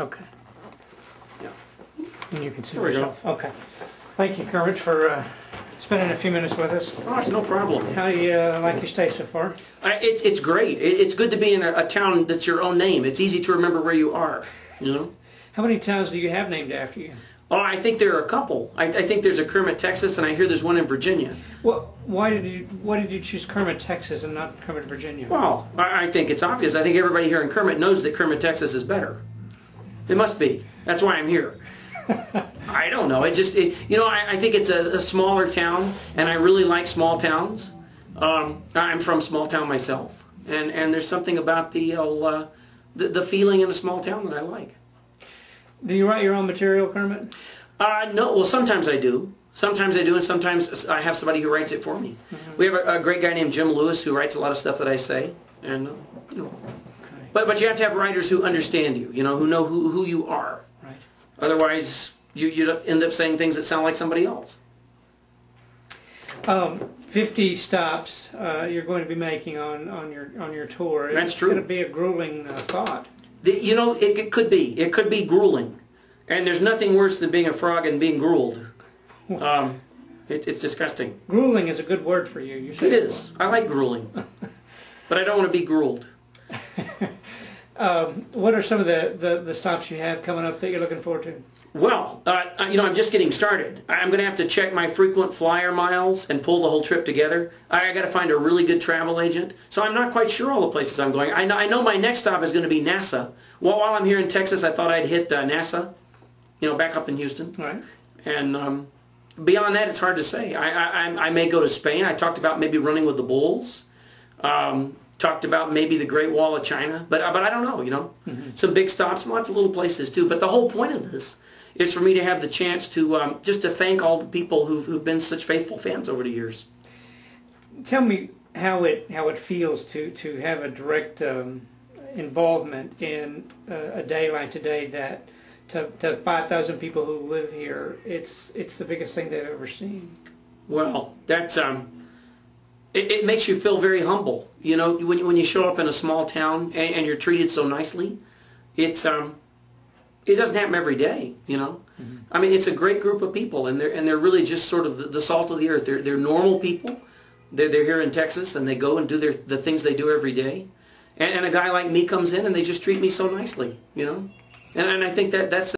Okay. Yeah. And you can see There we go. yourself. Okay. Thank you, Kermit, for uh, spending a few minutes with us. Oh, it's no problem. How do you uh, like your stay so far? I, it's it's great. It, it's good to be in a, a town that's your own name. It's easy to remember where you are. You know. How many towns do you have named after you? Oh, I think there are a couple. I, I think there's a Kermit, Texas, and I hear there's one in Virginia. Well, why did you why did you choose Kermit, Texas, and not Kermit, Virginia? Well, I, I think it's obvious. I think everybody here in Kermit knows that Kermit, Texas is better. It must be. That's why I'm here. I don't know. It just, it, you know, I, I think it's a, a smaller town, and I really like small towns. Um, I'm from small town myself, and and there's something about the uh, the, the feeling in a small town that I like. Do you write your own material, Kermit? Uh, no, well, sometimes I do. Sometimes I do, and sometimes I have somebody who writes it for me. We have a, a great guy named Jim Lewis who writes a lot of stuff that I say, and uh, you know. But but you have to have writers who understand you, you know, who know who, who you are. Right. Otherwise, you you end up saying things that sound like somebody else. Um, 50 stops uh, you're going to be making on, on your on your tour. That's it's true. going to be a grueling uh, thought. The, you know, it, it could be. It could be grueling, and there's nothing worse than being a frog and being grueled. Um, it, it's disgusting. Grueling is a good word for you. You It said. I like grueling, but I don't want to be grueled. Um, what are some of the, the, the stops you have coming up that you're looking forward to? Well, uh, you know, I'm just getting started. I'm going to have to check my frequent flyer miles and pull the whole trip together. I got to find a really good travel agent. So I'm not quite sure all the places I'm going. I know, I know my next stop is going to be NASA. Well, while I'm here in Texas, I thought I'd hit uh, NASA, you know, back up in Houston. Right. And um, beyond that, it's hard to say. I, I, I- I may go to Spain. I talked about maybe running with the Bulls. Um, talked about maybe the Great Wall of China. But, uh, but I don't know, you know. Some big stops and lots of little places too. But the whole point of this is for me to have the chance to um, just to thank all the people who've, who've been such faithful fans over the years. Tell me how it how it feels to to have a direct um, involvement in uh, a day like today. That to, to five thousand people who live here, it's it's the biggest thing they've ever seen. Well, that's um, it, it makes you feel very humble. You know, when you- when you show up in a small town and, and you're treated so nicely, it's um, it doesn't happen every day. You know, I mean, it's a great group of people, and they're and they're really just sort of the, the salt of the earth. They're they're normal people. They're they're here in Texas, and they go and do their the things they do every day. And, and a guy like me comes in, and they just treat me so nicely. You know, and and I think that that's